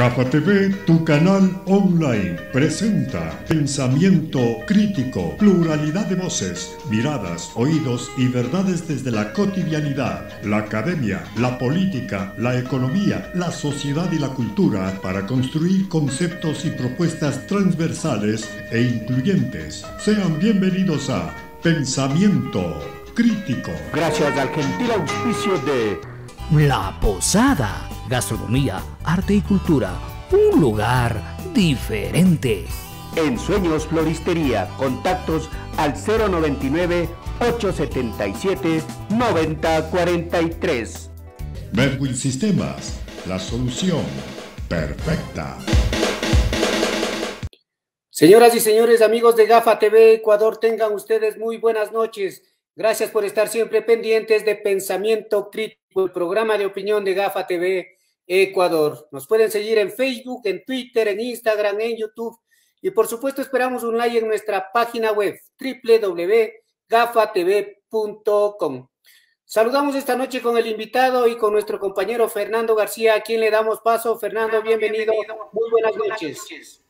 GAFA TV, tu canal online, presenta pensamiento crítico, pluralidad de voces, miradas, oídos y verdades desde la cotidianidad, la academia, la política, la economía, la sociedad y la cultura para construir conceptos y propuestas transversales e incluyentes. Sean bienvenidos a Pensamiento Crítico. Gracias al gentil auspicio de La Posada gastronomía, arte y cultura, un lugar diferente. En Sueños Floristería, contactos al 099 877 9043. Medwin Sistemas, la solución perfecta. Señoras y señores, amigos de GAFA TV Ecuador, tengan ustedes muy buenas noches. Gracias por estar siempre pendientes de Pensamiento Crítico, el programa de opinión de GAFA TV Ecuador. Nos pueden seguir en Facebook, en Twitter, en Instagram, en YouTube. Y por supuesto esperamos un like en nuestra página web www.gafatv.com. Saludamos esta noche con el invitado y con nuestro compañero Fernando García, a quien le damos paso. Fernando, bienvenido. Muy buenas noches.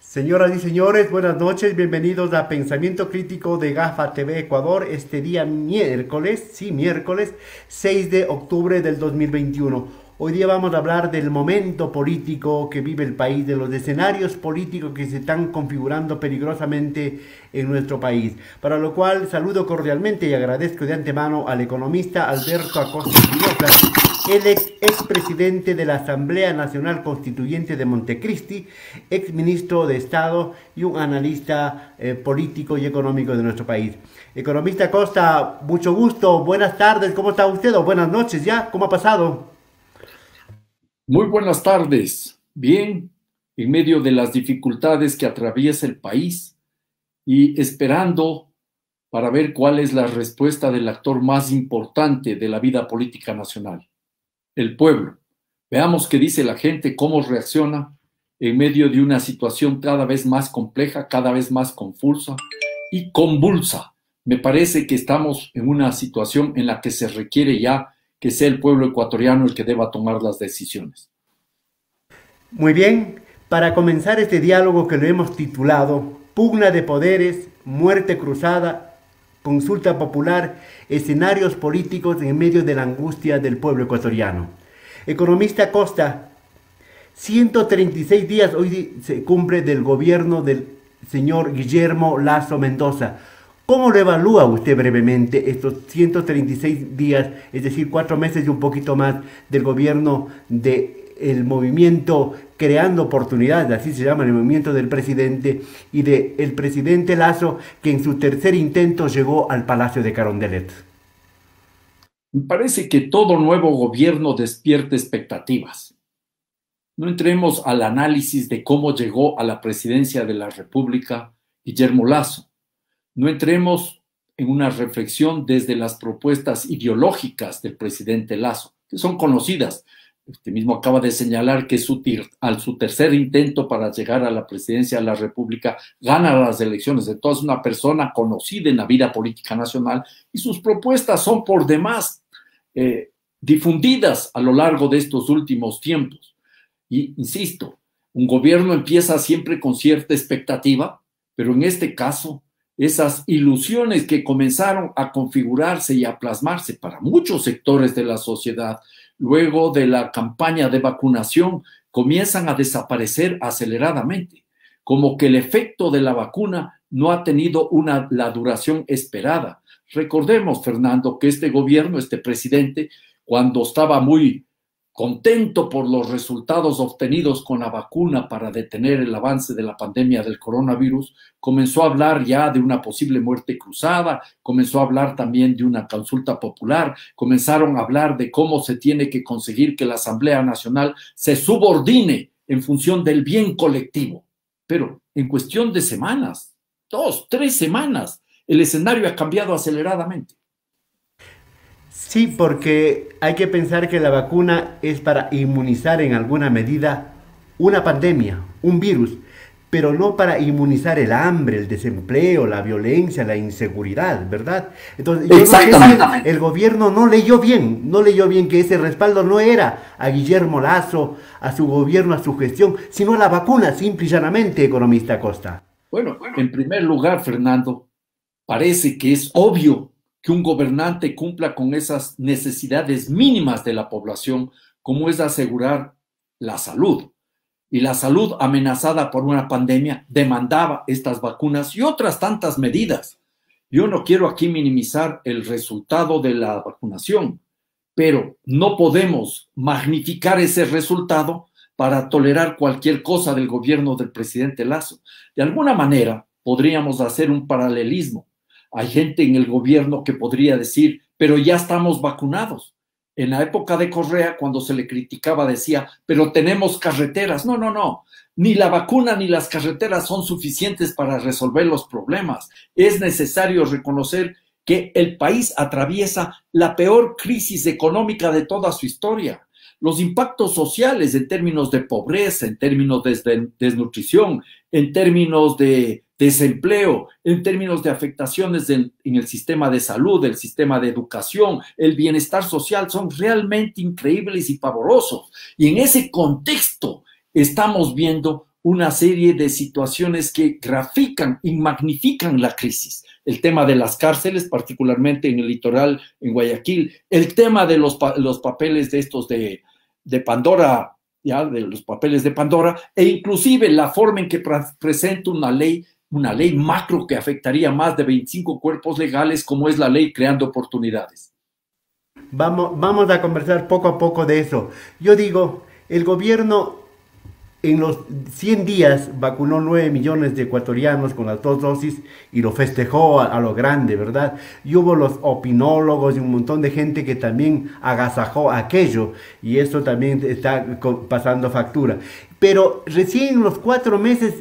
Señoras y señores, buenas noches, bienvenidos a Pensamiento Crítico de GAFA TV Ecuador, este día miércoles, sí, miércoles 6 de octubre del 2021. Hoy día vamos a hablar del momento político que vive el país, de los escenarios políticos que se están configurando peligrosamente en nuestro país. Para lo cual saludo cordialmente y agradezco de antemano al economista Alberto Acosta el ex expresidente de la Asamblea Nacional Constituyente de Montecristi, ex ministro de Estado y un analista eh, político y económico de nuestro país. Economista Costa, mucho gusto, buenas tardes, ¿cómo está usted? O buenas noches ya, ¿cómo ha pasado? Muy buenas tardes, bien, en medio de las dificultades que atraviesa el país y esperando para ver cuál es la respuesta del actor más importante de la vida política nacional el pueblo. Veamos qué dice la gente, cómo reacciona en medio de una situación cada vez más compleja, cada vez más confusa y convulsa. Me parece que estamos en una situación en la que se requiere ya que sea el pueblo ecuatoriano el que deba tomar las decisiones. Muy bien, para comenzar este diálogo que lo hemos titulado Pugna de Poderes, Muerte Cruzada, Consulta Popular, Escenarios Políticos en medio de la angustia del pueblo ecuatoriano. Economista Costa, 136 días hoy se cumple del gobierno del señor Guillermo Lazo Mendoza. ¿Cómo lo evalúa usted brevemente estos 136 días, es decir, cuatro meses y un poquito más del gobierno del movimiento creando oportunidades, así se llama el movimiento del presidente, y del el presidente Lazo, que en su tercer intento llegó al Palacio de Carondelet? Me parece que todo nuevo gobierno despierta expectativas. No entremos al análisis de cómo llegó a la presidencia de la República Guillermo Lazo. No entremos en una reflexión desde las propuestas ideológicas del presidente Lazo, que son conocidas, Usted mismo acaba de señalar que su, al su tercer intento para llegar a la presidencia de la República gana las elecciones. Entonces, una persona conocida en la vida política nacional y sus propuestas son por demás eh, difundidas a lo largo de estos últimos tiempos. Y insisto, un gobierno empieza siempre con cierta expectativa, pero en este caso, esas ilusiones que comenzaron a configurarse y a plasmarse para muchos sectores de la sociedad luego de la campaña de vacunación comienzan a desaparecer aceleradamente, como que el efecto de la vacuna no ha tenido una, la duración esperada. Recordemos, Fernando, que este gobierno, este presidente, cuando estaba muy contento por los resultados obtenidos con la vacuna para detener el avance de la pandemia del coronavirus, comenzó a hablar ya de una posible muerte cruzada, comenzó a hablar también de una consulta popular, comenzaron a hablar de cómo se tiene que conseguir que la Asamblea Nacional se subordine en función del bien colectivo. Pero en cuestión de semanas, dos, tres semanas, el escenario ha cambiado aceleradamente. Sí, porque hay que pensar que la vacuna es para inmunizar en alguna medida una pandemia, un virus. pero no para inmunizar el hambre, el desempleo, la violencia, la inseguridad, ¿verdad? Entonces, yo el gobierno no leyó bien, no leyó bien que ese respaldo no era a Guillermo Lazo, a su gobierno, a su gestión, sino a la vacuna, simple y llanamente, economista Costa. Bueno, en primer lugar, Fernando, parece que es obvio que un gobernante cumpla con esas necesidades mínimas de la población, como es asegurar la salud y la salud amenazada por una pandemia demandaba estas vacunas y otras tantas medidas. Yo no quiero aquí minimizar el resultado de la vacunación, pero no podemos magnificar ese resultado para tolerar cualquier cosa del gobierno del presidente Lazo. De alguna manera, podríamos hacer un paralelismo. Hay gente en el gobierno que podría decir, pero ya estamos vacunados. En la época de Correa, cuando se le criticaba, decía, pero tenemos carreteras. No, no, no. Ni la vacuna ni las carreteras son suficientes para resolver los problemas. Es necesario reconocer que el país atraviesa la peor crisis económica de toda su historia. Los impactos sociales en términos de pobreza, en términos de desnutrición, en términos de desempleo, en términos de afectaciones en, el sistema de salud, el sistema de educación, el bienestar social, son realmente increíbles y pavorosos. Y en ese contexto estamos viendo una serie de situaciones que grafican y magnifican la crisis. El tema de las cárceles, particularmente en el litoral, en Guayaquil, el tema de los, los papeles de estos de, de Pandora, ya de los papeles de Pandora, e inclusive la forma en que presenta una ley una ley macro que afectaría más de 25 cuerpos legales como es la ley creando oportunidades. Vamos, vamos a conversar poco a poco de eso. Yo digo, el gobierno en los 100 días vacunó 9 millones de ecuatorianos con las dos dosis y lo festejó a, lo grande, ¿verdad? Y hubo los opinólogos y un montón de gente que también agasajó aquello y eso también está pasando factura. Pero recién en los cuatro meses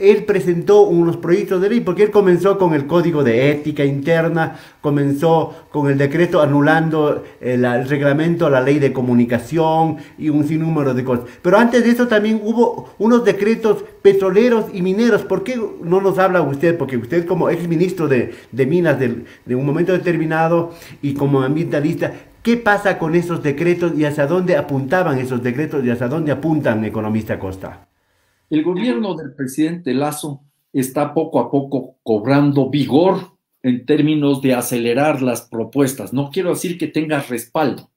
él presentó unos proyectos de ley, porque él comenzó con el código de ética interna, comenzó con el decreto anulando el, reglamento, la ley de comunicación y un sinnúmero de cosas. Pero antes de eso también hubo unos decretos petroleros y mineros. ¿Por qué no nos habla usted? Porque usted como ex ministro de, Minas de, de un momento determinado y como ambientalista, ¿Qué pasa con esos decretos y hacia dónde apuntaban esos decretos y hacia dónde apuntan, economista Costa? El gobierno del presidente Lazo está poco a poco cobrando vigor en términos de acelerar las propuestas. No quiero decir que tenga respaldo.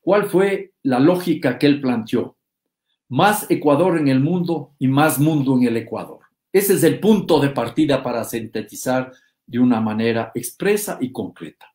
¿Cuál fue la lógica que él planteó? Más Ecuador en el mundo y más mundo en el Ecuador. Ese es el punto de partida para sintetizar de una manera expresa y concreta.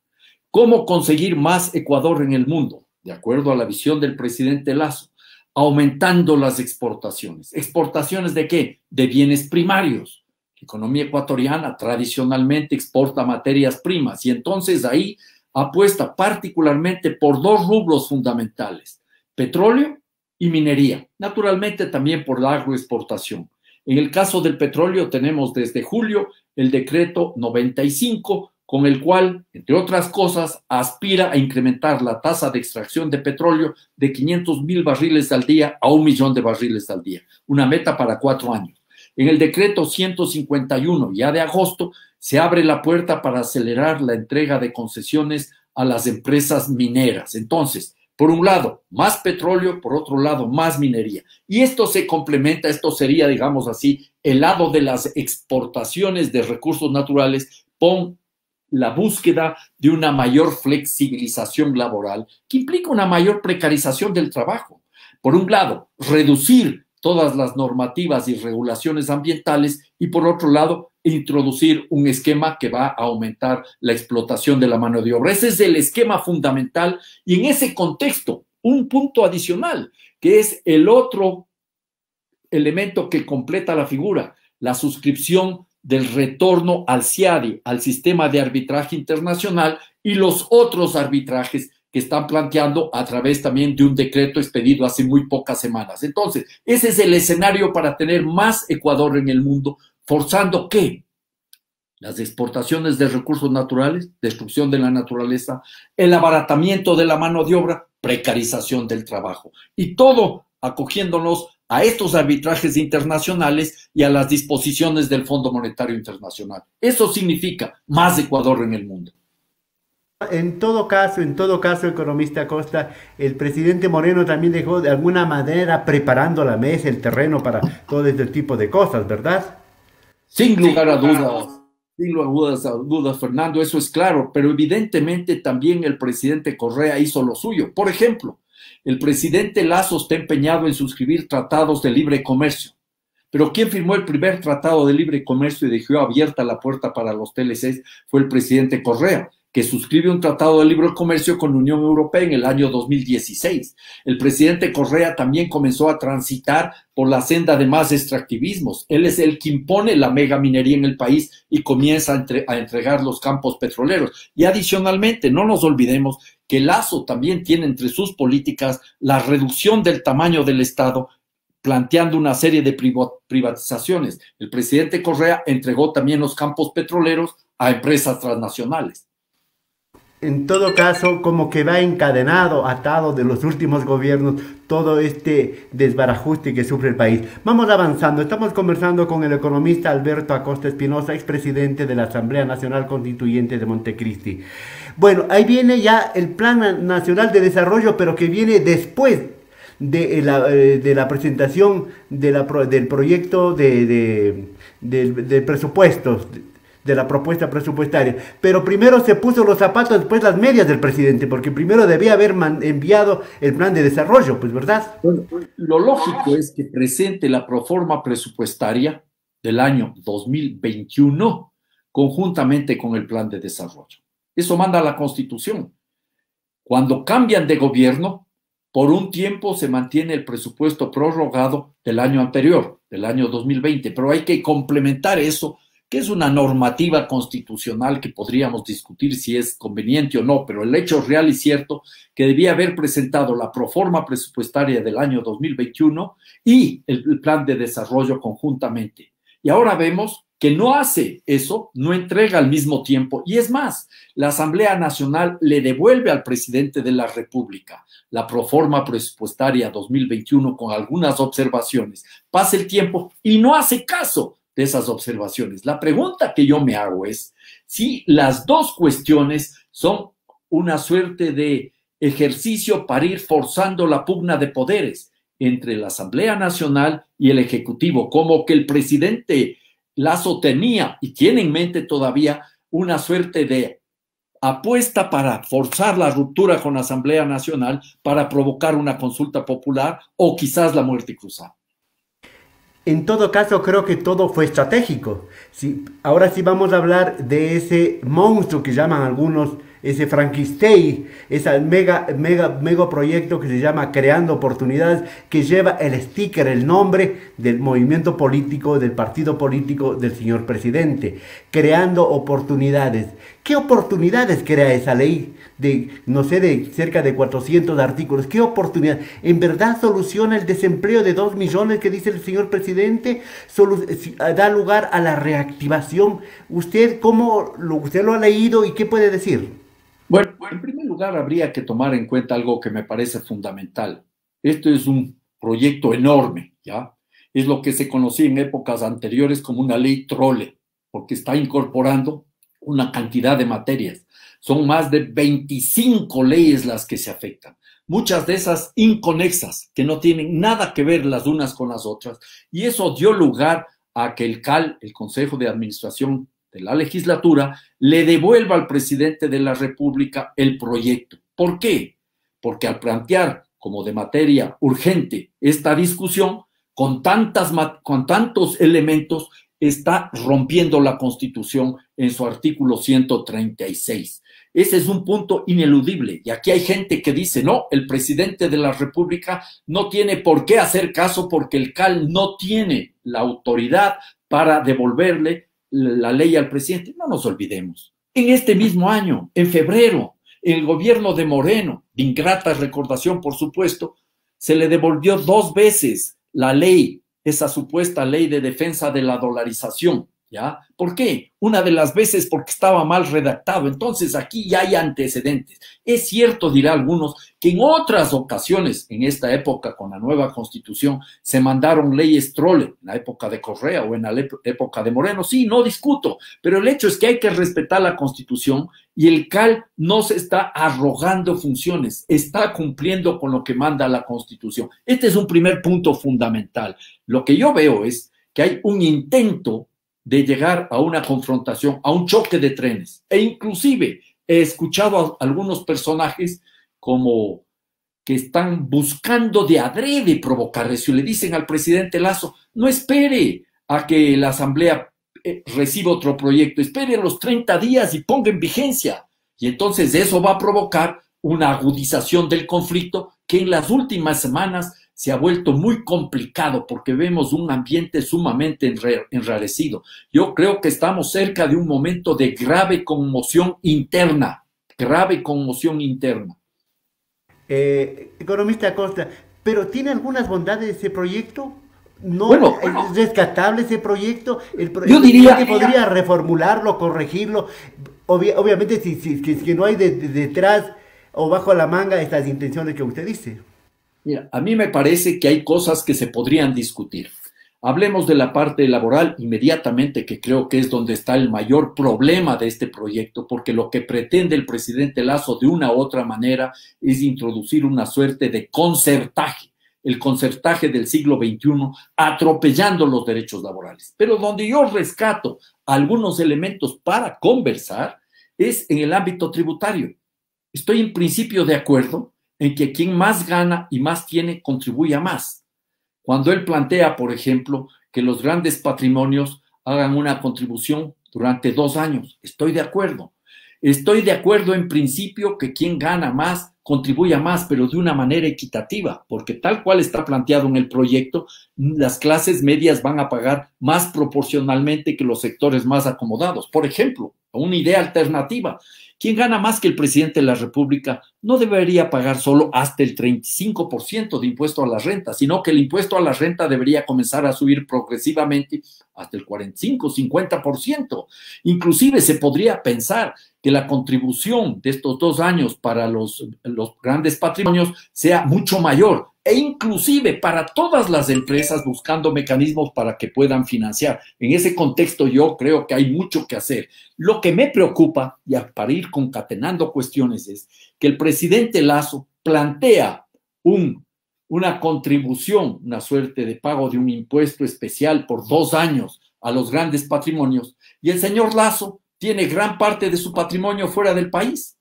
¿Cómo conseguir más Ecuador en el mundo? De acuerdo a la visión del presidente Lazo, aumentando las exportaciones. ¿Exportaciones de qué? De bienes primarios. La economía ecuatoriana tradicionalmente exporta materias primas y entonces ahí apuesta particularmente por dos rubros fundamentales, petróleo y minería, naturalmente también por la agroexportación. En el caso del petróleo tenemos desde julio el decreto 95 con el cual, entre otras cosas, aspira a incrementar la tasa de extracción de petróleo de 500 mil barriles al día a un millón de barriles al día, una meta para cuatro años. En el decreto 151, ya de agosto, se abre la puerta para acelerar la entrega de concesiones a las empresas mineras. Entonces, por un lado, más petróleo, por otro lado, más minería. Y esto se complementa, esto sería, digamos así, el lado de las exportaciones de recursos naturales con la búsqueda de una mayor flexibilización laboral que implica una mayor precarización del trabajo. Por un lado, reducir todas las normativas y regulaciones ambientales y por otro lado, introducir un esquema que va a aumentar la explotación de la mano de obra. Ese es el esquema fundamental y en ese contexto, un punto adicional, que es el otro elemento que completa la figura, la suscripción del retorno al CIADI, al sistema de arbitraje internacional y los otros arbitrajes que están planteando a través también de un decreto expedido hace muy pocas semanas. Entonces, ese es el escenario para tener más Ecuador en el mundo, forzando que las exportaciones de recursos naturales, destrucción de la naturaleza, el abaratamiento de la mano de obra, precarización del trabajo. Y todo acogiéndonos a estos arbitrajes internacionales y a las disposiciones del Fondo Monetario Internacional. Eso significa más Ecuador en el mundo. En todo caso, en todo caso, economista Costa, el presidente Moreno también dejó de alguna manera preparando la mesa, el terreno para todo este tipo de cosas, ¿verdad? Sin lugar a dudas, sin lugar a dudas, Fernando, eso es claro, pero evidentemente también el presidente Correa hizo lo suyo. Por ejemplo, el presidente Lazo está empeñado en suscribir tratados de libre comercio. Pero quien firmó el primer tratado de libre comercio y dejó abierta la puerta para los TLCs fue el presidente Correa que suscribe un tratado de libre comercio con la Unión Europea en el año 2016. El presidente Correa también comenzó a transitar por la senda de más extractivismos. Él es el que impone la mega minería en el país y comienza a, entregar los campos petroleros. Y adicionalmente, no nos olvidemos que Lazo también tiene entre sus políticas la reducción del tamaño del Estado planteando una serie de privatizaciones. El presidente Correa entregó también los campos petroleros a empresas transnacionales en todo caso, como que va encadenado, atado de los últimos gobiernos, todo este desbarajuste que sufre el país. Vamos avanzando. Estamos conversando con el economista Alberto Acosta Espinosa, expresidente de la Asamblea Nacional Constituyente de Montecristi. Bueno, ahí viene ya el Plan Nacional de Desarrollo, pero que viene después de la, eh, de la presentación de la, del proyecto de, presupuestos de la propuesta presupuestaria. Pero primero se puso los zapatos, después las medias del presidente, porque primero debía haber enviado el plan de desarrollo, pues, ¿verdad? lo lógico es que presente la proforma presupuestaria del año 2021 conjuntamente con el plan de desarrollo. Eso manda la Constitución. Cuando cambian de gobierno, por un tiempo se mantiene el presupuesto prorrogado del año anterior, del año 2020, pero hay que complementar eso que es una normativa constitucional que podríamos discutir si es conveniente o no, pero el hecho real y cierto que debía haber presentado la proforma presupuestaria del año 2021 y el plan de desarrollo conjuntamente. Y ahora vemos que no hace eso, no entrega al mismo tiempo. Y es más, la Asamblea Nacional le devuelve al presidente de la República la proforma presupuestaria 2021 con algunas observaciones. Pasa el tiempo y no hace caso de esas observaciones. La pregunta que yo me hago es si las dos cuestiones son una suerte de ejercicio para ir forzando la pugna de poderes entre la Asamblea Nacional y el Ejecutivo, como que el presidente Lazo tenía y tiene en mente todavía una suerte de apuesta para forzar la ruptura con la Asamblea Nacional para provocar una consulta popular o quizás la muerte cruzada. En todo caso, creo que todo fue estratégico. Sí, ahora sí vamos a hablar de ese monstruo que llaman algunos ese Frankenstein, ese mega, mega, mega proyecto que se llama Creando Oportunidades, que lleva el sticker, el nombre del movimiento político, del partido político del señor presidente. Creando Oportunidades. ¿Qué oportunidades crea esa ley de, no sé, de cerca de 400 artículos? ¿Qué oportunidad? ¿En verdad soluciona el desempleo de 2 millones que dice el señor presidente? ¿Da lugar a la reactivación? ¿Usted cómo lo, usted lo ha leído y qué puede decir? Bueno, en primer lugar habría que tomar en cuenta algo que me parece fundamental. Esto es un proyecto enorme, ¿ya? Es lo que se conocía en épocas anteriores como una ley trole, porque está incorporando una cantidad de materias. Son más de 25 leyes las que se afectan. Muchas de esas inconexas, que no tienen nada que ver las unas con las otras. Y eso dio lugar a que el CAL, el Consejo de Administración de la legislatura le devuelva al presidente de la República el proyecto. ¿Por qué? Porque al plantear como de materia urgente esta discusión, con, tantas, con tantos elementos, está rompiendo la Constitución en su artículo 136. Ese es un punto ineludible. Y aquí hay gente que dice, no, el presidente de la República no tiene por qué hacer caso porque el CAL no tiene la autoridad para devolverle la ley al presidente. No nos olvidemos. En este mismo año, en febrero, el gobierno de Moreno, de ingrata recordación, por supuesto, se le devolvió dos veces la ley, esa supuesta ley de defensa de la dolarización, ¿Ya? ¿Por qué? Una de las veces porque estaba mal redactado. Entonces aquí ya hay antecedentes. Es cierto, dirá algunos, que en otras ocasiones, en esta época con la nueva constitución, se mandaron leyes trole, en la época de Correa o en la época de Moreno. Sí, no discuto, pero el hecho es que hay que respetar la constitución y el CAL no se está arrojando funciones, está cumpliendo con lo que manda la constitución. Este es un primer punto fundamental. Lo que yo veo es que hay un intento de llegar a una confrontación, a un choque de trenes. E inclusive he escuchado a algunos personajes como que están buscando de adrede provocar eso y le dicen al presidente Lazo, no espere a que la Asamblea eh, reciba otro proyecto, espere los 30 días y ponga en vigencia. Y entonces eso va a provocar una agudización del conflicto que en las últimas semanas se ha vuelto muy complicado porque vemos un ambiente sumamente enrarecido. Yo creo que estamos cerca de un momento de grave conmoción interna, grave conmoción interna. Eh, economista Costa, ¿pero tiene algunas bondades ese proyecto? ¿No es rescatable ese proyecto? El yo diría que podría reformularlo, corregirlo. obviamente, si, si, no hay detrás o bajo la manga estas intenciones que usted dice. Mira, a mí me parece que hay cosas que se podrían discutir. Hablemos de la parte laboral inmediatamente, que creo que es donde está el mayor problema de este proyecto, porque lo que pretende el presidente Lazo de una u otra manera es introducir una suerte de concertaje, el concertaje del siglo XXI, atropellando los derechos laborales. Pero donde yo rescato algunos elementos para conversar es en el ámbito tributario. Estoy en principio de acuerdo en que quien más gana y más tiene contribuya más. Cuando él plantea, por ejemplo, que los grandes patrimonios hagan una contribución durante dos años, estoy de acuerdo. Estoy de acuerdo en principio que quien gana más contribuya más, pero de una manera equitativa, porque tal cual está planteado en el proyecto, las clases medias van a pagar más proporcionalmente que los sectores más acomodados. Por ejemplo, una idea alternativa, quien gana más que el presidente de la República no debería pagar solo hasta el 35% de impuesto a la renta, sino que el impuesto a la renta debería comenzar a subir progresivamente hasta el 45-50%. Inclusive se podría pensar que la contribución de estos dos años para los, los grandes patrimonios sea mucho mayor, e inclusive para todas las empresas buscando mecanismos para que puedan financiar. En ese contexto yo creo que hay mucho que hacer. Lo que me preocupa, y para ir concatenando cuestiones, es que el presidente Lazo plantea un, una contribución, una suerte de pago de un impuesto especial por dos años a los grandes patrimonios, y el señor Lazo tiene gran parte de su patrimonio fuera del país.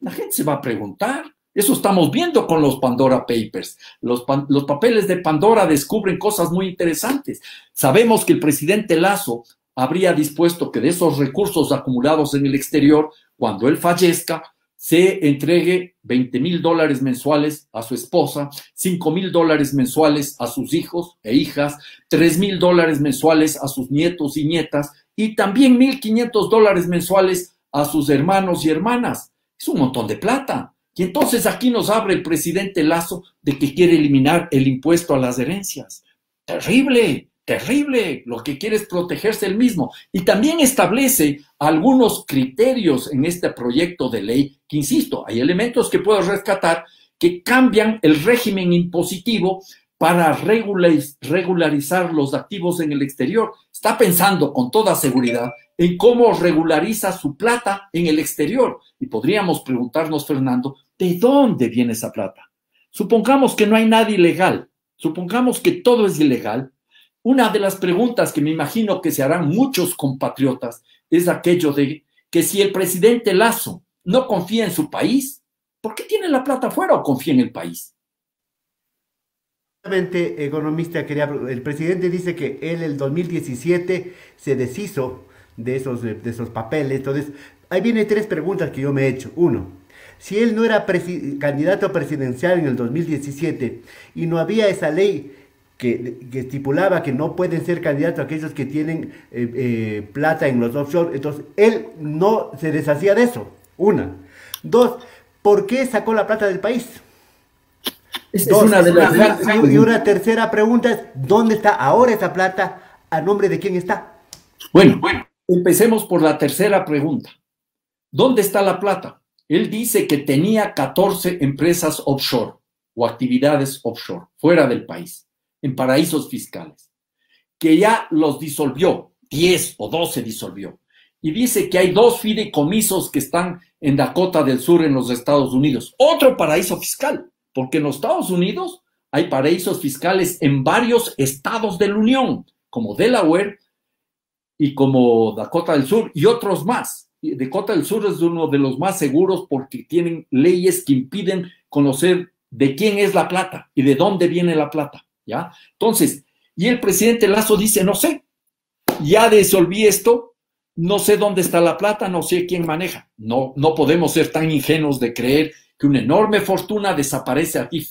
La gente se va a preguntar, eso estamos viendo con los Pandora Papers. Los, papeles de Pandora descubren cosas muy interesantes. Sabemos que el presidente Lazo habría dispuesto que de esos recursos acumulados en el exterior, cuando él fallezca, se entregue 20 mil dólares mensuales a su esposa, 5 mil dólares mensuales a sus hijos e hijas, 3 mil dólares mensuales a sus nietos y nietas y también 1.500 dólares mensuales a sus hermanos y hermanas. Es un montón de plata. Y entonces aquí nos abre el presidente Lazo de que quiere eliminar el impuesto a las herencias. Terrible, terrible. Lo que quiere es protegerse el mismo. Y también establece algunos criterios en este proyecto de ley que, insisto, hay elementos que puedo rescatar que cambian el régimen impositivo para regularizar los activos en el exterior. Está pensando con toda seguridad en cómo regulariza su plata en el exterior. Y podríamos preguntarnos, Fernando, ¿De dónde viene esa plata? Supongamos que no hay nada ilegal, supongamos que todo es ilegal. Una de las preguntas que me imagino que se harán muchos compatriotas es aquello de que si el presidente Lazo no confía en su país, ¿por qué tiene la plata afuera o confía en el país? economista, quería, el presidente dice que él el 2017 se deshizo de esos, de esos papeles. Entonces, ahí vienen tres preguntas que yo me he hecho. Uno, si él no era candidato presidencial en el 2017 y no había esa ley que, estipulaba que no pueden ser candidatos aquellos que tienen eh, eh, plata en los offshore, entonces él no se deshacía de eso. Una. Dos, ¿por qué sacó la plata del país? es una de las y una tercera pregunta es, ¿dónde está ahora esa plata? ¿A nombre de quién está? Bueno, bueno, empecemos por la tercera pregunta. ¿Dónde está la plata? Él dice que tenía 14 empresas offshore o actividades offshore, fuera del país, en paraísos fiscales, que ya los disolvió, 10 o 12 disolvió. Y dice que hay dos fideicomisos que están en Dakota del Sur, en los Estados Unidos. Otro paraíso fiscal, porque en los Estados Unidos hay paraísos fiscales en varios estados de la Unión, como Delaware y como Dakota del Sur y otros más. Dakota del Sur es uno de los más seguros porque tienen leyes que impiden conocer de quién es la plata y de dónde viene la plata, ¿ya? Entonces, y el presidente Lazo dice, no sé, ya disolví esto, no sé dónde está la plata, no sé quién maneja. No, no podemos ser tan ingenuos de creer que una enorme fortuna desaparece aquí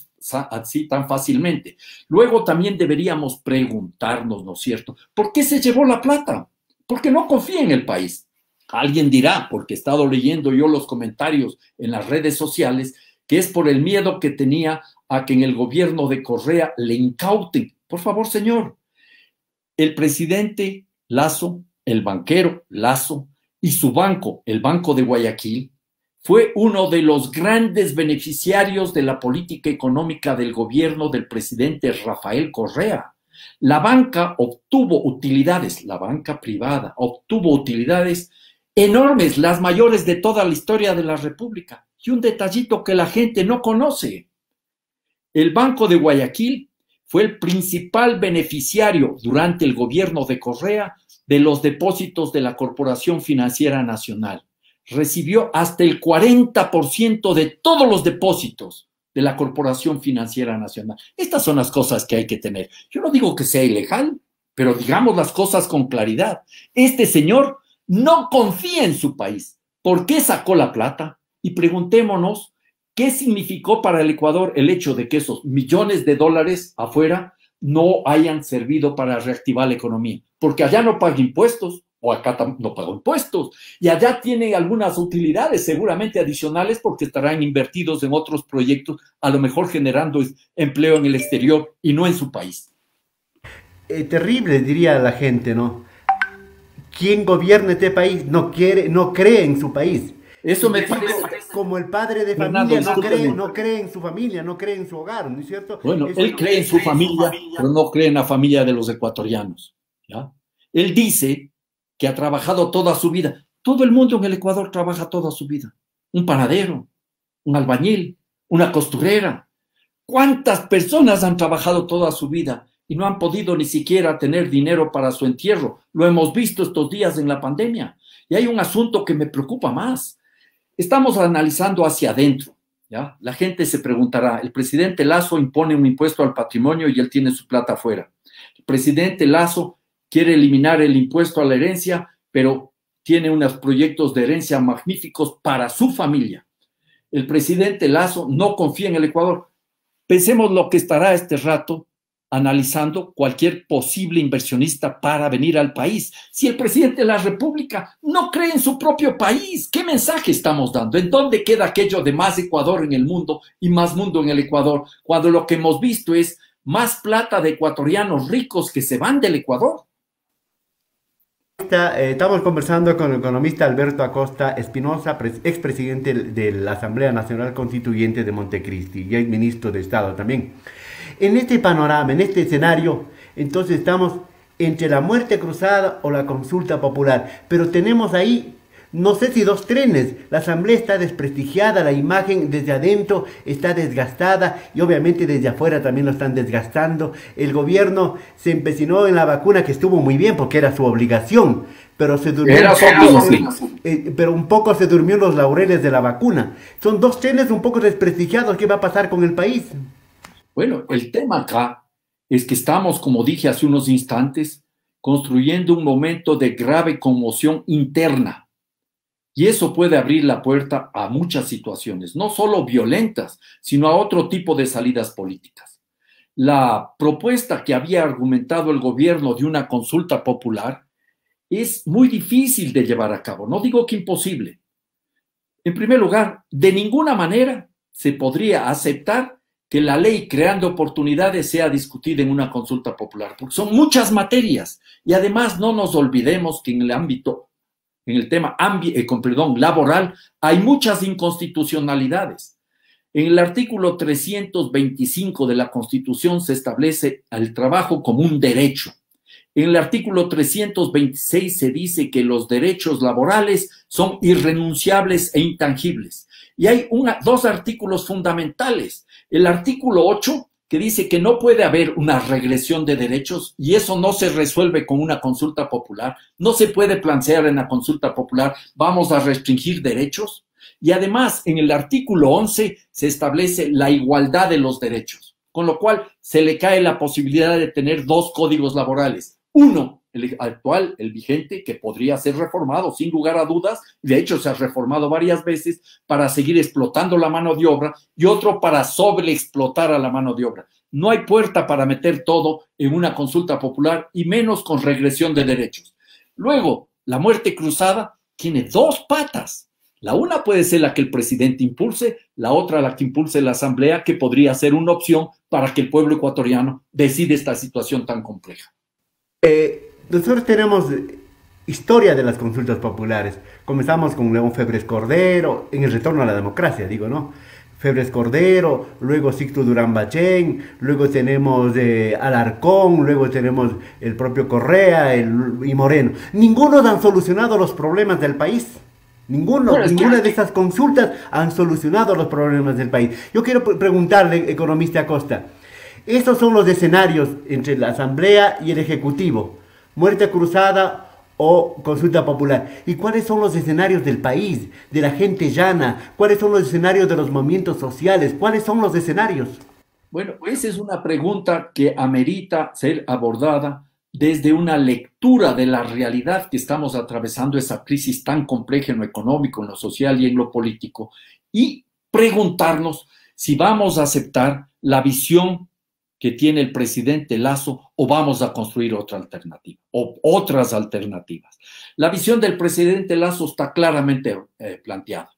así tan fácilmente. Luego también deberíamos preguntarnos, ¿no es cierto? ¿Por qué se llevó la plata? Porque no confía en el país. Alguien dirá, porque he estado leyendo yo los comentarios en las redes sociales, que es por el miedo que tenía a que en el gobierno de Correa le incauten. Por favor, señor, el presidente Lazo, el banquero Lazo y su banco, el Banco de Guayaquil, fue uno de los grandes beneficiarios de la política económica del gobierno del presidente Rafael Correa. La banca obtuvo utilidades, la banca privada obtuvo utilidades enormes, las mayores de toda la historia de la República. Y un detallito que la gente no conoce. El Banco de Guayaquil fue el principal beneficiario durante el gobierno de Correa de los depósitos de la Corporación Financiera Nacional recibió hasta el 40% de todos los depósitos de la Corporación Financiera Nacional. Estas son las cosas que hay que tener. Yo no digo que sea ilegal, pero digamos las cosas con claridad. Este señor no confía en su país. ¿Por qué sacó la plata? Y preguntémonos qué significó para el Ecuador el hecho de que esos millones de dólares afuera no hayan servido para reactivar la economía. Porque allá no paga impuestos, o acá no pagó impuestos. Y allá tiene algunas utilidades seguramente adicionales porque estarán invertidos en otros proyectos, a lo mejor generando empleo en el exterior y no en su país. Eh, terrible, diría la gente, ¿no? ¿Quién gobierna este país no quiere, no cree en su país? Eso me parece. Como el padre de familia no, cree, no cree, en su familia, no cree en su hogar, ¿no es cierto? Bueno, él cree en su familia, pero no cree en la familia de los ecuatorianos. ¿ya? Él dice que ha trabajado toda su vida. Todo el mundo en el Ecuador trabaja toda su vida. Un panadero, un albañil, una costurera. ¿Cuántas personas han trabajado toda su vida y no han podido ni siquiera tener dinero para su entierro? Lo hemos visto estos días en la pandemia. Y hay un asunto que me preocupa más. Estamos analizando hacia adentro. ¿ya? La gente se preguntará, el presidente Lazo impone un impuesto al patrimonio y él tiene su plata afuera. El presidente Lazo quiere eliminar el impuesto a la herencia, pero tiene unos proyectos de herencia magníficos para su familia. El presidente Lazo no confía en el Ecuador. Pensemos lo que estará este rato analizando cualquier posible inversionista para venir al país. Si el presidente de la República no cree en su propio país, ¿qué mensaje estamos dando? ¿En dónde queda aquello de más Ecuador en el mundo y más mundo en el Ecuador? Cuando lo que hemos visto es más plata de ecuatorianos ricos que se van del Ecuador. Eh, estamos conversando con el economista Alberto Acosta Espinosa, expresidente de la Asamblea Nacional Constituyente de Montecristi y ministro de Estado también. En este panorama, en este escenario, entonces estamos entre la muerte cruzada o la consulta popular, pero tenemos ahí no sé si dos trenes. La asamblea está desprestigiada, la imagen desde adentro está desgastada y obviamente desde afuera también lo están desgastando. El gobierno se empecinó en la vacuna que estuvo muy bien porque era su obligación, pero se durmió eh, pero un poco se durmió los laureles de la vacuna. Son dos trenes un poco desprestigiados. ¿Qué va a pasar con el país? Bueno, el tema acá es que estamos, como dije hace unos instantes, construyendo un momento de grave conmoción interna y eso puede abrir la puerta a muchas situaciones, no solo violentas, sino a otro tipo de salidas políticas. La propuesta que había argumentado el gobierno de una consulta popular es muy difícil de llevar a cabo, no digo que imposible. En primer lugar, de ninguna manera se podría aceptar que la ley creando oportunidades sea discutida en una consulta popular, porque son muchas materias y además no nos olvidemos que en el ámbito, en el tema eh, perdón, laboral, hay muchas inconstitucionalidades. En el artículo 325 de la Constitución se establece el trabajo como un derecho. En el artículo 326 se dice que los derechos laborales son irrenunciables e intangibles. Y hay dos artículos fundamentales. El artículo 8, que dice que no puede haber una regresión de derechos y eso no se resuelve con una consulta popular. No se puede plantear en la consulta popular, vamos a restringir derechos. Y además, en el artículo 11 se establece la igualdad de los derechos, con lo cual se le cae la posibilidad de tener dos códigos laborales, uno, el actual, el vigente, que podría ser reformado sin lugar a dudas, de hecho se ha reformado varias veces para seguir explotando la mano de obra, y otro para sobreexplotar a la mano de obra. No hay puerta para meter todo en una consulta popular y menos con regresión de derechos. Luego, la muerte cruzada tiene dos patas. La una puede ser la que el presidente impulse, la otra la que impulse la asamblea, que podría ser una opción para que el pueblo ecuatoriano decida esta situación tan compleja. Eh, nosotros tenemos historia de las consultas populares. Comenzamos con León Febres Cordero, en el retorno a la democracia, digo, ¿no? Febres Cordero, luego Sicto Durán Bachén, luego tenemos eh, Alarcón, luego tenemos el propio Correa y Moreno. Ninguno han solucionado los problemas del país. Ninguno, ninguna de esas consultas han solucionado los problemas del país. Yo quiero preguntarle, economista Acosta, estos son los escenarios entre la Asamblea y el Ejecutivo. Muerte cruzada o consulta popular. ¿Y cuáles son los escenarios del país, de la gente llana? ¿Cuáles son los escenarios de los movimientos sociales? ¿Cuáles son los escenarios? Bueno, esa es una pregunta que amerita ser abordada desde una lectura de la realidad que estamos atravesando, esa crisis tan compleja en lo económico, en lo social y en lo político, y preguntarnos si vamos a aceptar la visión que tiene el presidente Lazo o vamos a construir otra alternativa o otras alternativas. La visión del presidente Lazo está claramente eh, planteada.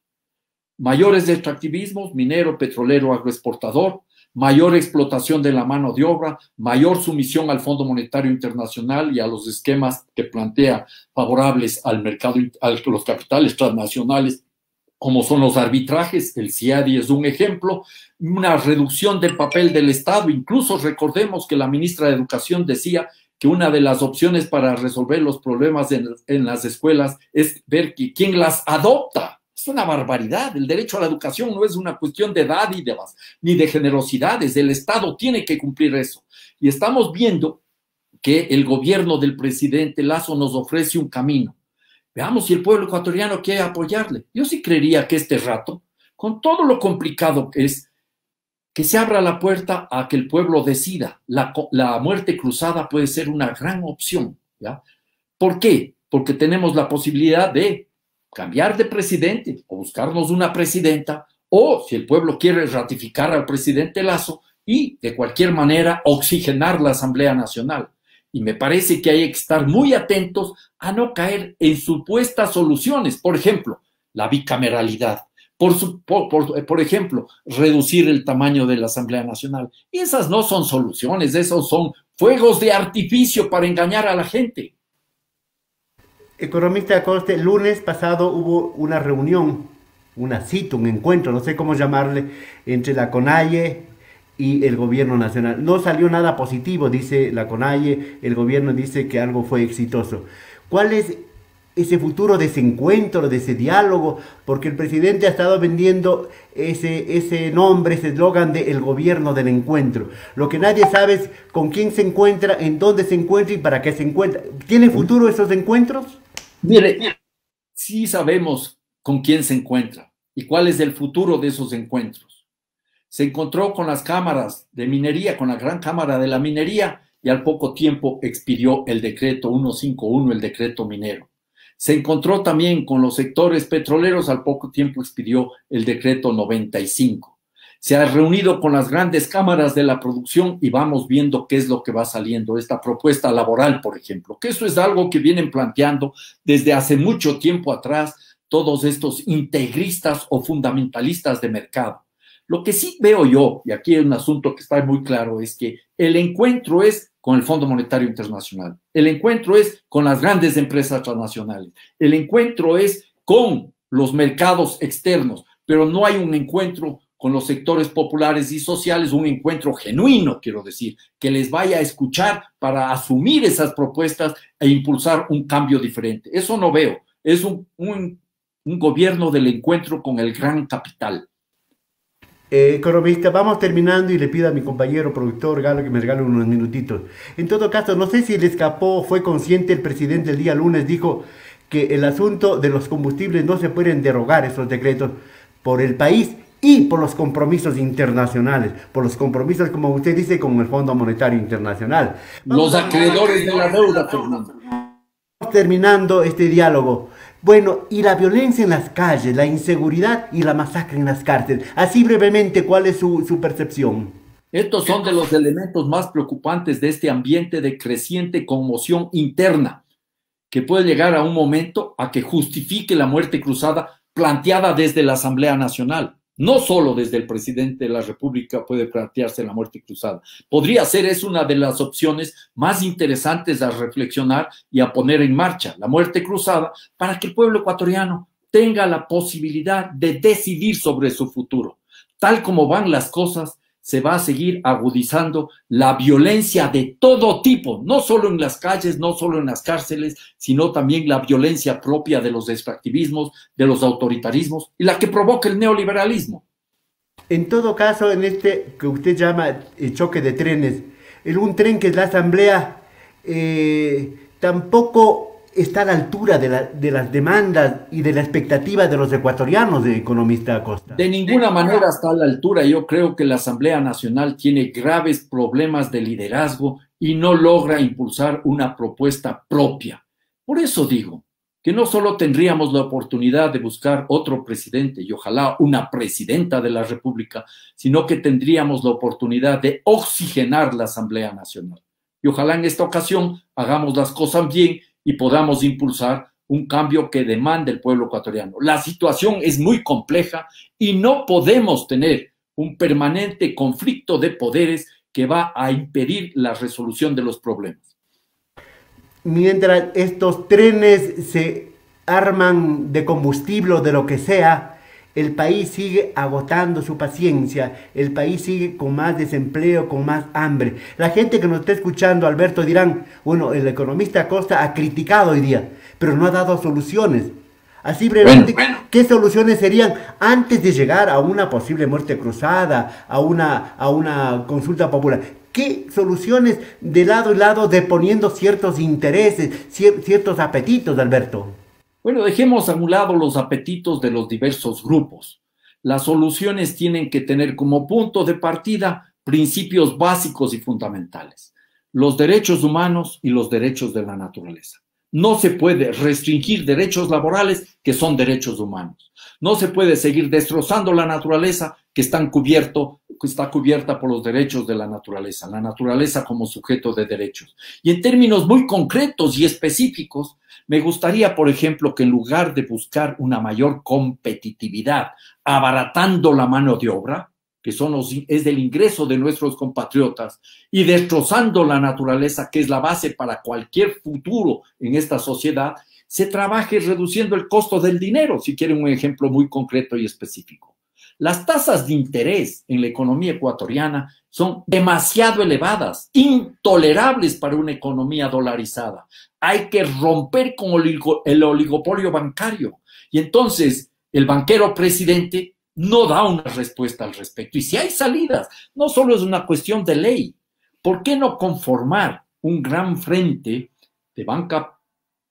Mayores extractivismos, minero, petrolero, agroexportador, mayor explotación de la mano de obra, mayor sumisión al Fondo Monetario Internacional y a los esquemas que plantea favorables al mercado, a los capitales transnacionales como son los arbitrajes, el CIADI es un ejemplo, una reducción del papel del Estado, incluso recordemos que la ministra de Educación decía que una de las opciones para resolver los problemas en, las escuelas es ver quién las adopta. Es una barbaridad. El derecho a la educación no es una cuestión de edad y de, ni de generosidades. El Estado tiene que cumplir eso. Y estamos viendo que el gobierno del presidente Lazo nos ofrece un camino Veamos si el pueblo ecuatoriano quiere apoyarle. Yo sí creería que este rato, con todo lo complicado que es, que se abra la puerta a que el pueblo decida. La, la muerte cruzada puede ser una gran opción. ¿Por qué? Porque tenemos la posibilidad de cambiar de presidente o buscarnos una presidenta, o si el pueblo quiere ratificar al presidente Lazo y de cualquier manera oxigenar la Asamblea Nacional. Y me parece que hay que estar muy atentos a no caer en supuestas soluciones. Por ejemplo, la bicameralidad. Por, ejemplo, reducir el tamaño de la Asamblea Nacional. Y esas no son soluciones, esos son fuegos de artificio para engañar a la gente. Economista Acoste, el lunes pasado hubo una reunión, una cita, un encuentro, no sé cómo llamarle, entre la CONAIE, y el gobierno nacional. No salió nada positivo, dice la CONAIE, el gobierno dice que algo fue exitoso. ¿Cuál es ese futuro de ese encuentro, de ese diálogo? Porque el presidente ha estado vendiendo ese, ese nombre, ese eslogan de el gobierno del encuentro. Lo que nadie sabe es con quién se encuentra, en dónde se encuentra y para qué se encuentra. ¿Tiene futuro esos encuentros? Mire, sí sabemos con quién se encuentra y cuál es el futuro de esos encuentros se encontró con las cámaras de minería, con la gran cámara de la minería, y al poco tiempo expidió el decreto 151, el decreto minero. Se encontró también con los sectores petroleros, al poco tiempo expidió el decreto 95. Se ha reunido con las grandes cámaras de la producción y vamos viendo qué es lo que va saliendo, esta propuesta laboral, por ejemplo, que eso es algo que vienen planteando desde hace mucho tiempo atrás todos estos integristas o fundamentalistas de mercado Lo que sí veo yo, y aquí hay un asunto que está muy claro, es que el encuentro es con el Fondo Monetario Internacional, el encuentro es con las grandes empresas transnacionales, el encuentro es con los mercados externos, pero no hay un encuentro con los sectores populares y sociales, un encuentro genuino, quiero decir, que les vaya a escuchar para asumir esas propuestas e impulsar un cambio diferente. Eso no veo. Es un, un, gobierno del encuentro con el gran capital. Eh, economista, vamos terminando y le pido a mi compañero productor Galo que me regale unos minutitos. En todo caso, no sé si le escapó, fue consciente el presidente el día lunes, dijo que el asunto de los combustibles no se pueden derogar esos decretos por el país y por los compromisos internacionales, por los compromisos, como usted dice, con el Fondo Monetario Internacional. los acreedores de la deuda, Fernando. Terminando este diálogo. Bueno, y la violencia en las calles, la inseguridad y la masacre en las cárceles. Así brevemente, ¿cuál es su, percepción? Estos son de los elementos más preocupantes de este ambiente de creciente conmoción interna, que puede llegar a un momento a que justifique la muerte cruzada planteada desde la Asamblea Nacional. No solo desde el presidente de la República puede plantearse la muerte cruzada. Podría ser, es una de las opciones más interesantes a reflexionar y a poner en marcha, la muerte cruzada, para que el pueblo ecuatoriano tenga la posibilidad de decidir sobre su futuro. Tal como van las cosas, se va a seguir agudizando la violencia de todo tipo, no solo en las calles, no solo en las cárceles, sino también la violencia propia de los extractivismos, de los autoritarismos y la que provoca el neoliberalismo. En todo caso, en este que usted llama el eh, choque de trenes, en un tren que es la Asamblea, eh, tampoco está a la altura de, las demandas y de la expectativa de los ecuatorianos de economista Acosta. De ninguna manera está a la altura. Yo creo que la Asamblea Nacional tiene graves problemas de liderazgo y no logra impulsar una propuesta propia. Por eso digo que no solo tendríamos la oportunidad de buscar otro presidente y ojalá una presidenta de la República, sino que tendríamos la oportunidad de oxigenar la Asamblea Nacional. Y ojalá en esta ocasión hagamos las cosas bien y podamos impulsar un cambio que demande el pueblo ecuatoriano. La situación es muy compleja y no podemos tener un permanente conflicto de poderes que va a impedir la resolución de los problemas. Mientras estos trenes se arman de combustible o de lo que sea, el país sigue agotando su paciencia, el país sigue con más desempleo, con más hambre. La gente que nos está escuchando, Alberto, dirán, bueno, el economista Costa ha criticado hoy día, pero no ha dado soluciones. Así brevemente, ¿qué soluciones serían antes de llegar a una posible muerte cruzada, a una, a una consulta popular? ¿Qué soluciones de lado y lado deponiendo ciertos intereses, ciertos apetitos, Alberto? Bueno, dejemos a un lado los apetitos de los diversos grupos. Las soluciones tienen que tener como punto de partida principios básicos y fundamentales, los derechos humanos y los derechos de la naturaleza. No se puede restringir derechos laborales que son derechos humanos. No se puede seguir destrozando la naturaleza que, están cubierto, que está cubierta por los derechos de la naturaleza, la naturaleza como sujeto de derechos. Y en términos muy concretos y específicos, me gustaría, por ejemplo, que en lugar de buscar una mayor competitividad, abaratando la mano de obra, que son los, es del ingreso de nuestros compatriotas, y destrozando la naturaleza, que es la base para cualquier futuro en esta sociedad, se trabaje reduciendo el costo del dinero, si quieren un ejemplo muy concreto y específico. Las tasas de interés en la economía ecuatoriana son demasiado elevadas, intolerables para una economía dolarizada. Hay que romper con el oligopolio bancario. Y entonces el banquero presidente no da una respuesta al respecto. Y si hay salidas, no solo es una cuestión de ley. ¿Por qué no conformar un gran frente de banca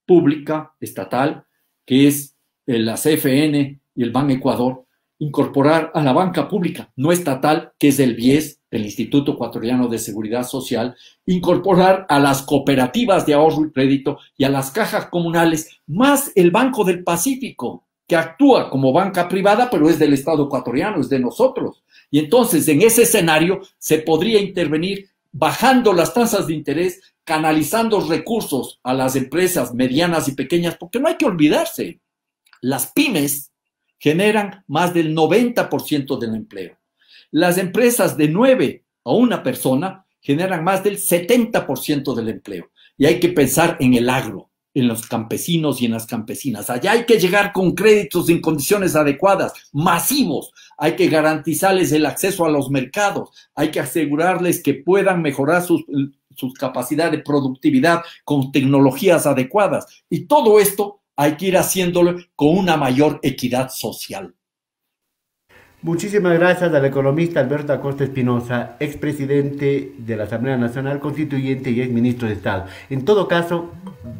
pública, estatal, que es la CFN y el Ban Ecuador, incorporar a la banca pública no estatal, que es el BIES, el Instituto Ecuatoriano de Seguridad Social, incorporar a las cooperativas de ahorro y crédito y a las cajas comunales, más el Banco del Pacífico, que actúa como banca privada, pero es del Estado ecuatoriano, es de nosotros. Y entonces, en ese escenario, se podría intervenir bajando las tasas de interés, canalizando recursos a las empresas medianas y pequeñas, porque no hay que olvidarse, las pymes generan más del 90% del empleo. Las empresas de nueve a una persona generan más del 70% del empleo. Y hay que pensar en el agro, en los campesinos y en las campesinas. Allá hay que llegar con créditos en condiciones adecuadas, masivos. Hay que garantizarles el acceso a los mercados. Hay que asegurarles que puedan mejorar sus, sus capacidades de productividad con tecnologías adecuadas. Y todo esto hay que ir haciéndolo con una mayor equidad social. Muchísimas gracias al economista Alberto Acosta Espinosa, expresidente de la Asamblea Nacional Constituyente y ex ministro de Estado. En todo caso,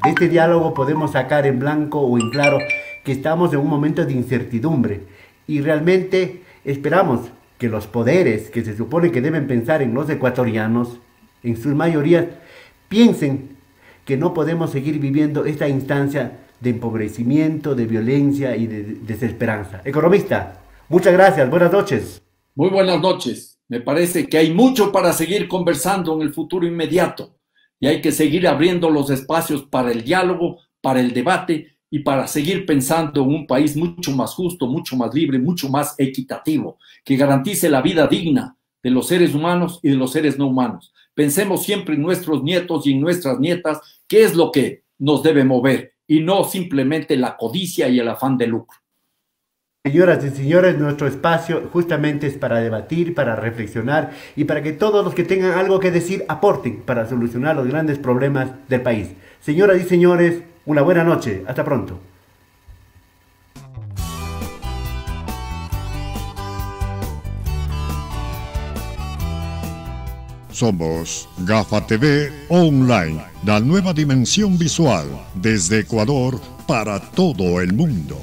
de este diálogo podemos sacar en blanco o en claro que estamos en un momento de incertidumbre y realmente esperamos que los poderes que se supone que deben pensar en los ecuatorianos, en sus mayorías, piensen que no podemos seguir viviendo esta instancia de empobrecimiento, de violencia y de desesperanza. Economista, Muchas gracias, buenas noches. Muy buenas noches. Me parece que hay mucho para seguir conversando en el futuro inmediato y hay que seguir abriendo los espacios para el diálogo, para el debate y para seguir pensando en un país mucho más justo, mucho más libre, mucho más equitativo, que garantice la vida digna de los seres humanos y de los seres no humanos. Pensemos siempre en nuestros nietos y en nuestras nietas, qué es lo que nos debe mover y no simplemente la codicia y el afán de lucro. Señoras y señores, nuestro espacio justamente es para debatir, para reflexionar y para que todos los que tengan algo que decir aporten para solucionar los grandes problemas del país. Señoras y señores, una buena noche. Hasta pronto. Somos Gafa TV Online, la nueva dimensión visual desde Ecuador para todo el mundo.